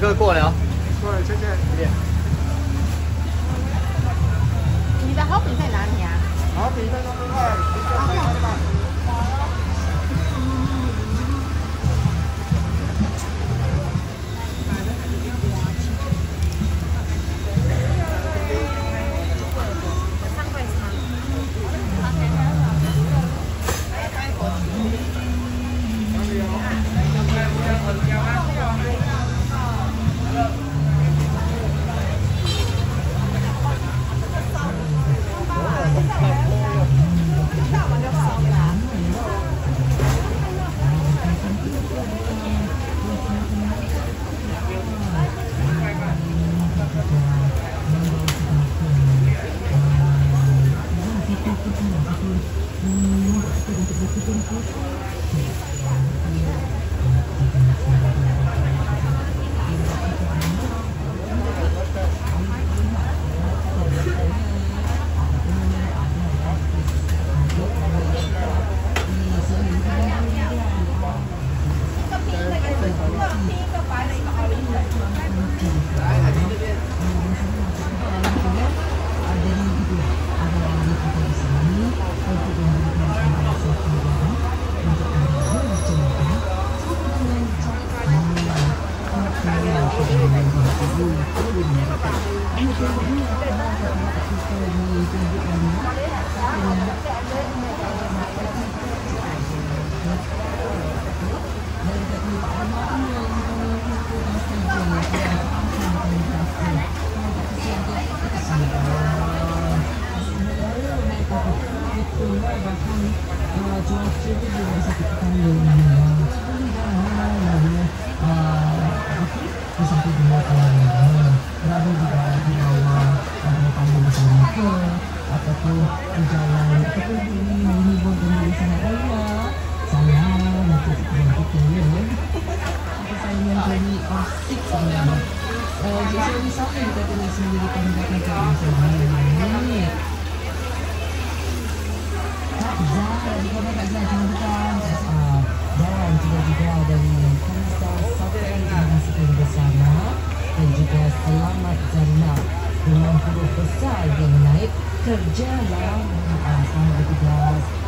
哥过来啊，过来，谢谢。你的好品在哪里啊？好品在那。mình cho bác con sebenarnya jadi wisata kita juga juga dari Kanisa Satu bersama dan juga selamat jannah dengan huruf besar yang naik kerja uh, selamat bertugas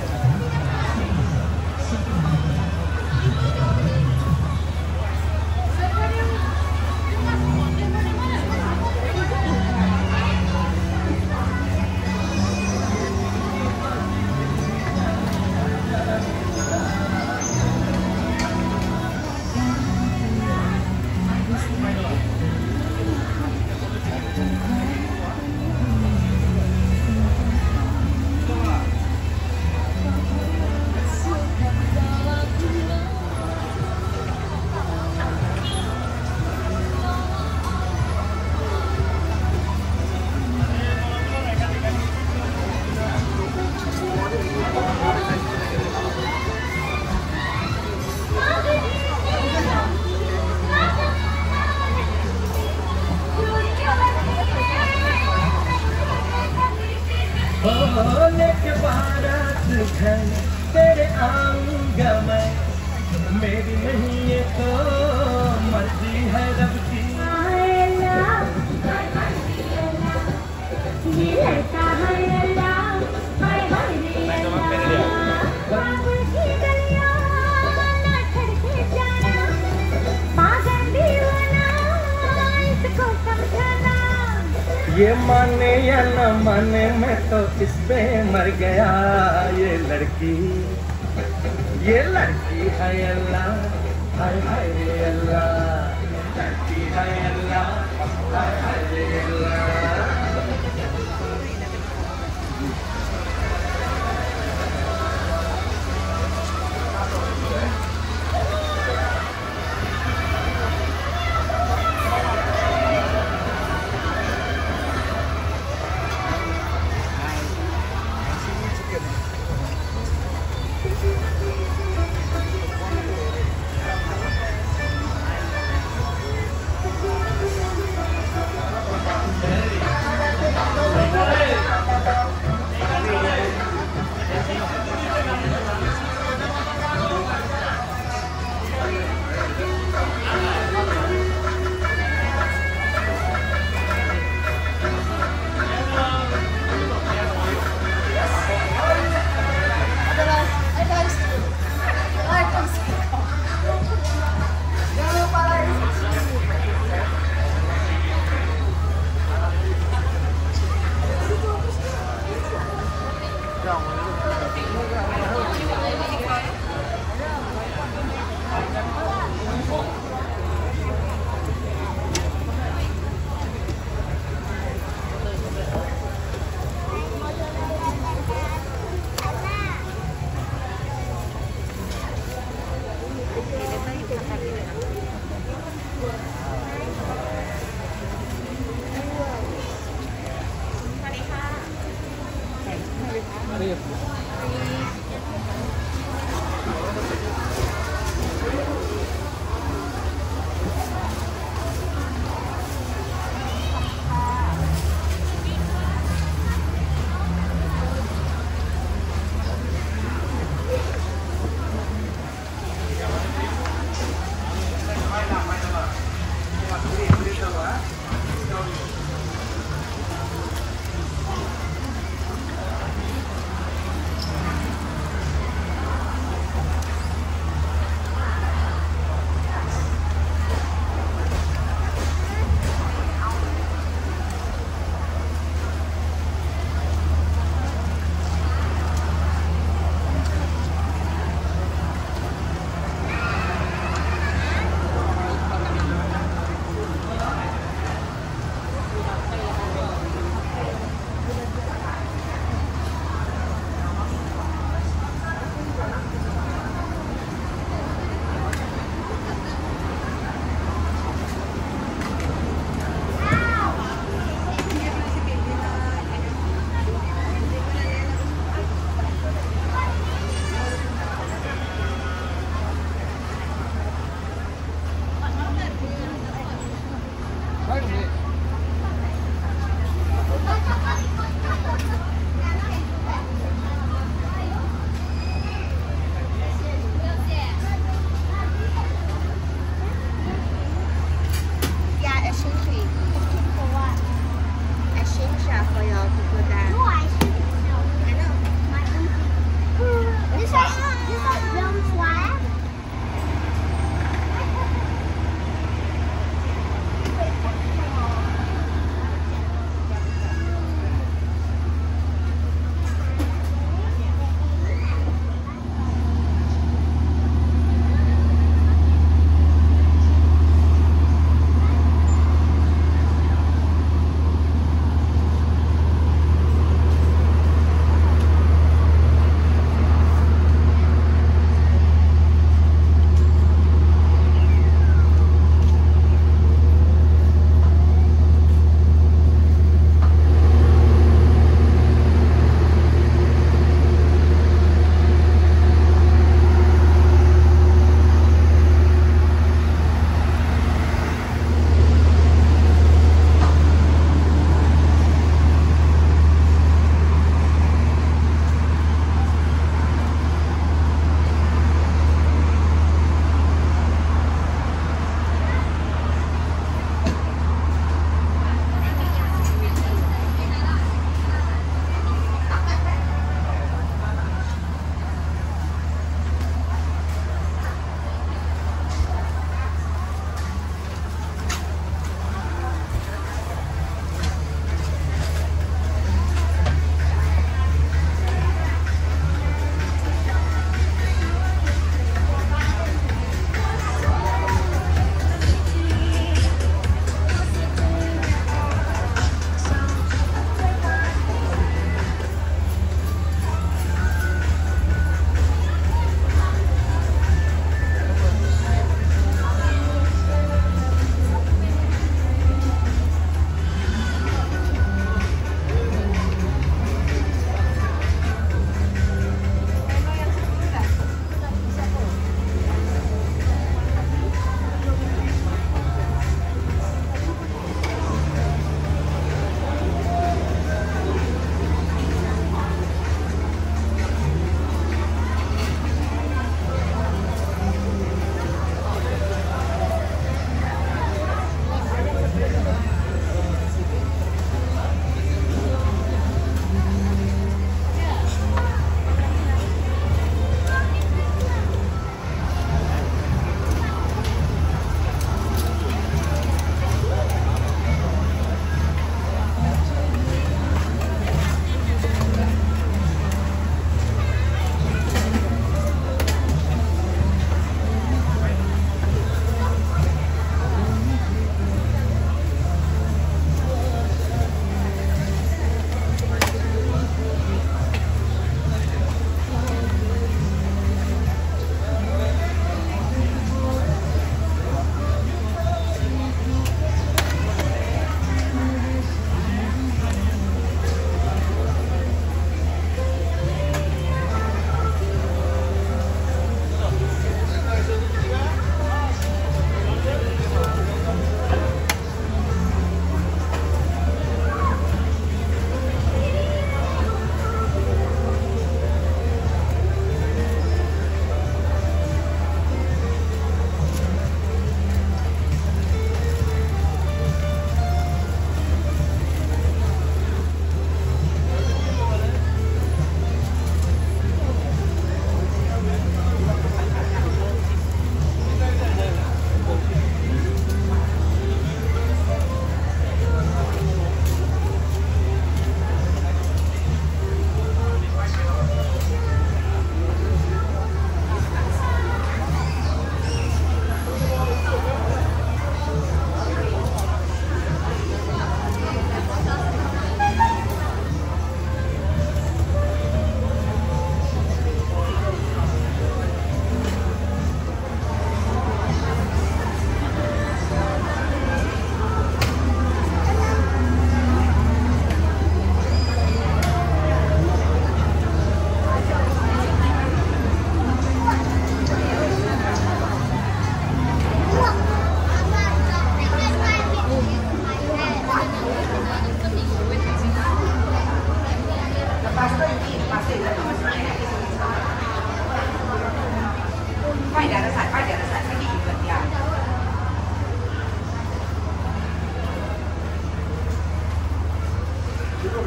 न में मैं तो किस पे मर गया?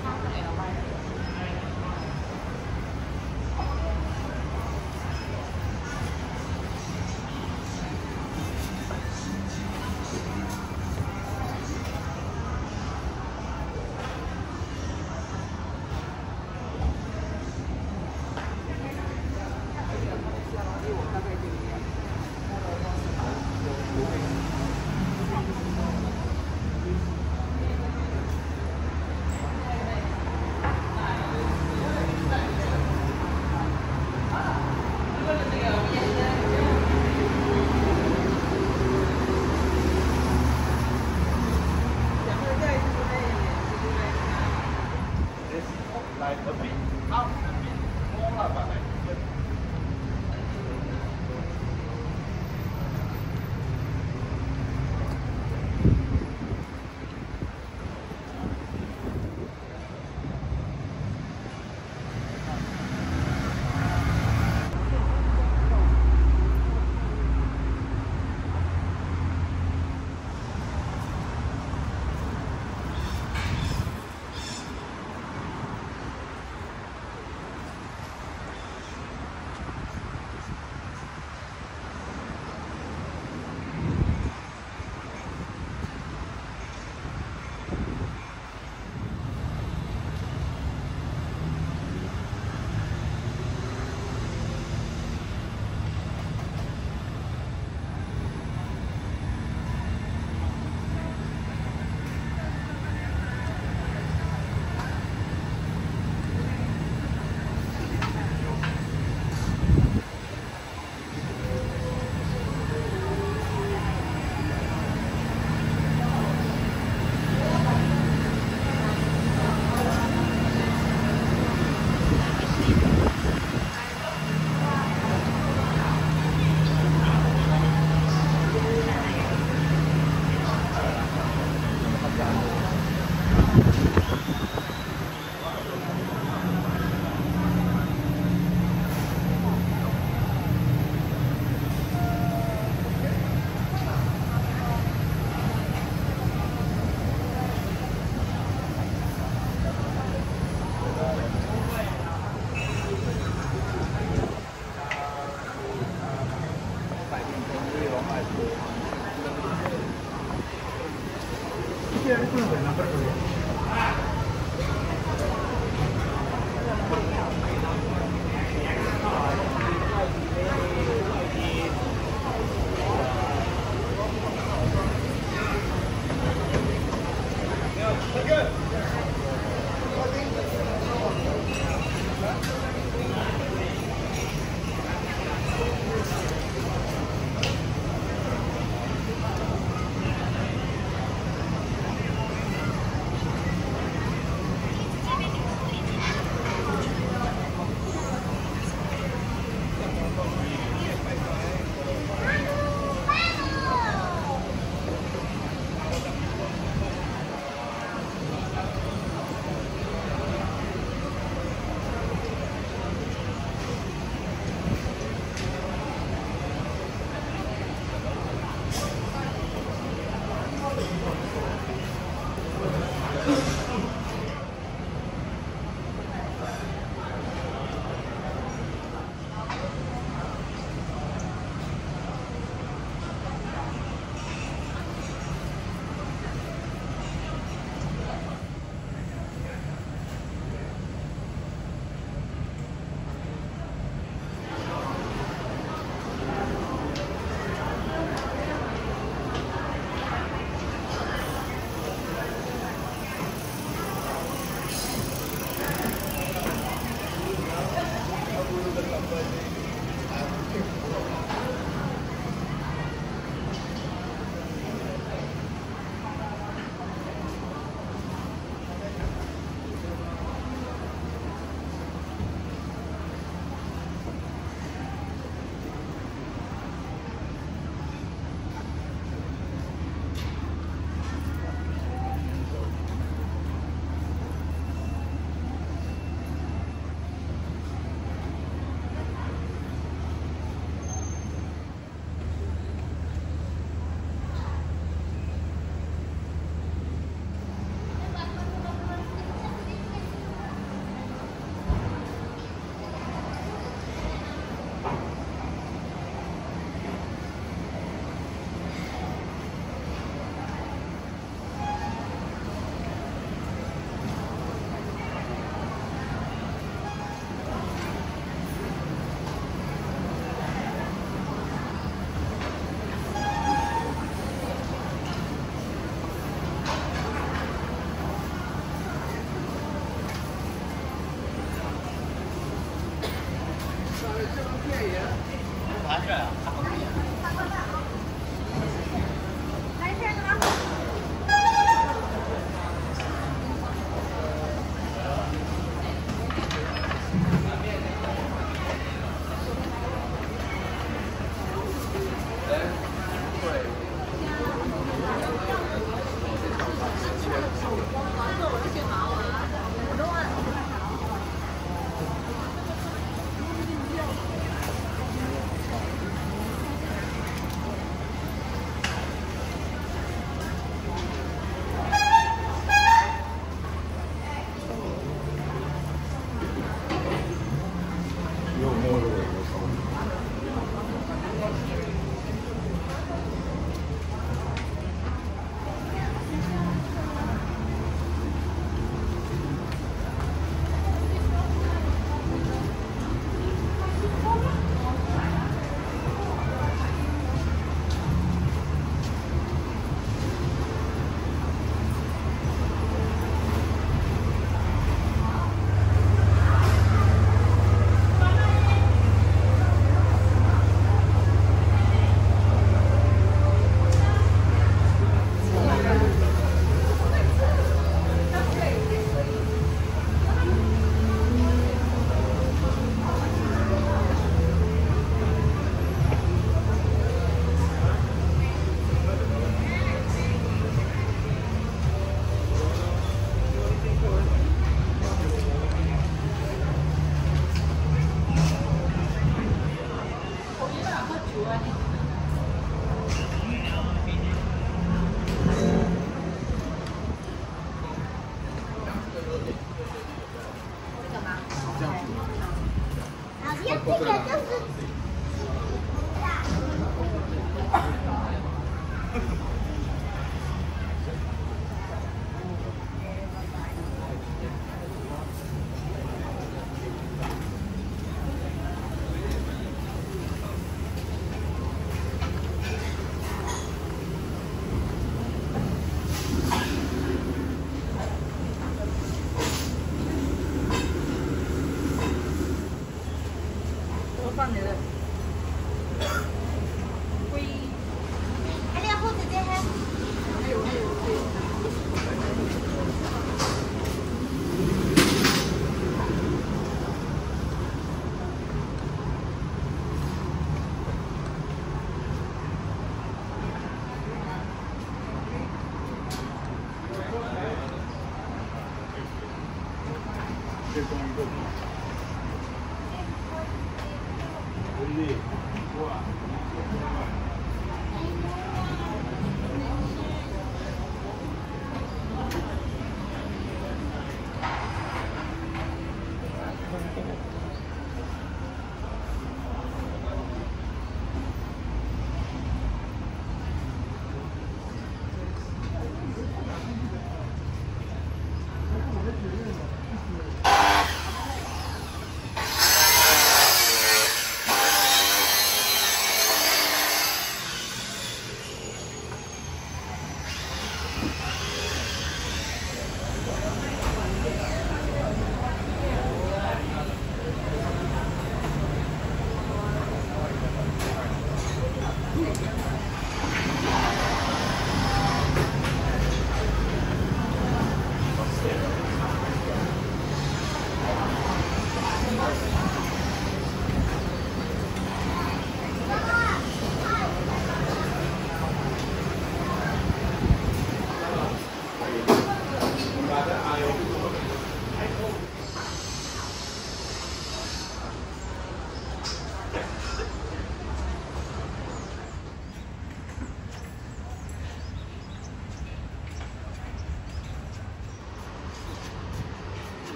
好。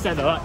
set that